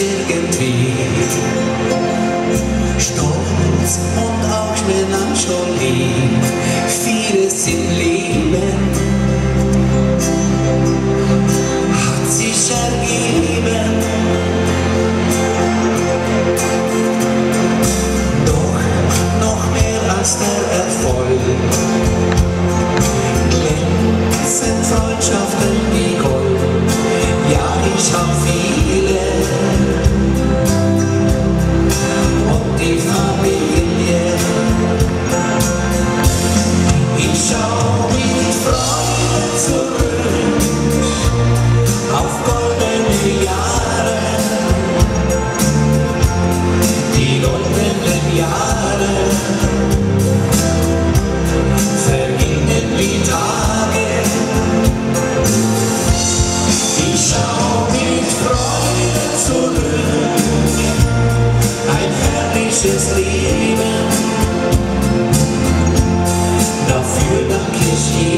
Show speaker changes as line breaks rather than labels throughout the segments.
irgendwie Stolz und auch Melancholie, vieles im Leben hat sich ergeben. Doch noch mehr als der Erd Leben. Dafür danke ich dir.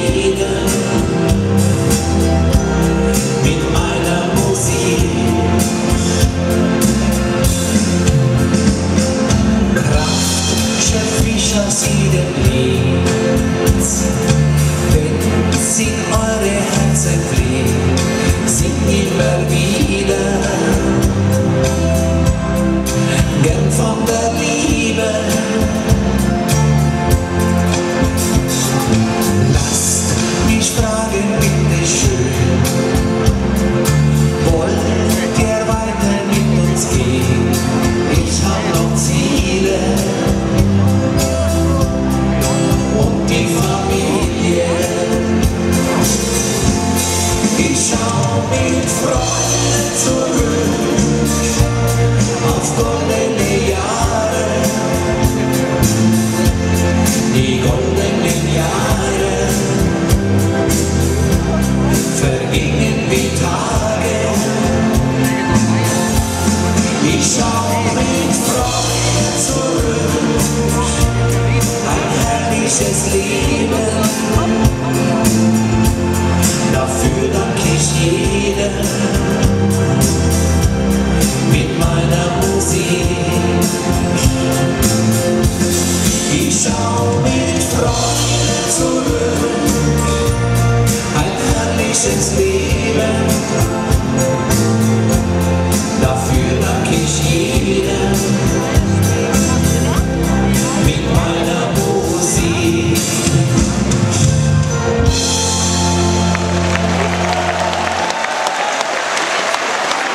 herrliches Leben. Dafür danke ich jedem mit meiner Musik. Ich schau mit Freude zurück, ein herrliches Leben. Thank you.